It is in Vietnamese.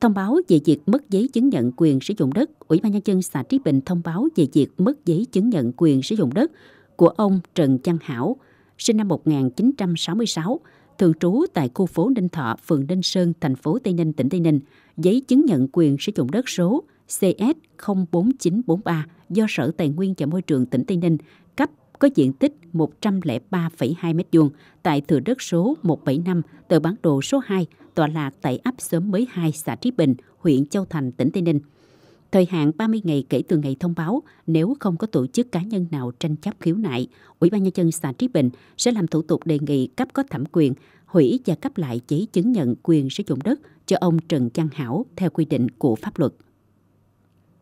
Thông báo về việc mất giấy chứng nhận quyền sử dụng đất, Ủy ban nhân dân xã Trí Bình thông báo về việc mất giấy chứng nhận quyền sử dụng đất của ông Trần Văn Hảo, sinh năm 1966, thường trú tại khu phố Ninh Thọ, phường Ninh Sơn, thành phố Tây Ninh, tỉnh Tây Ninh, giấy chứng nhận quyền sử dụng đất số CS 04943 do Sở Tài nguyên và Môi trường tỉnh Tây Ninh cấp có diện tích 103,2 m2 tại thửa đất số 175 tờ bản đồ số 2 tọa lạc tại ấp Xóm Mới 2, xã Trí Bình, huyện Châu Thành, tỉnh Tây Ninh. Thời hạn 30 ngày kể từ ngày thông báo, nếu không có tổ chức cá nhân nào tranh chấp khiếu nại, Ủy ban nhân dân xã Trí Bình sẽ làm thủ tục đề nghị cấp có thẩm quyền hủy và cấp lại giấy chứng nhận quyền sử dụng đất cho ông Trần Văn Hảo theo quy định của pháp luật.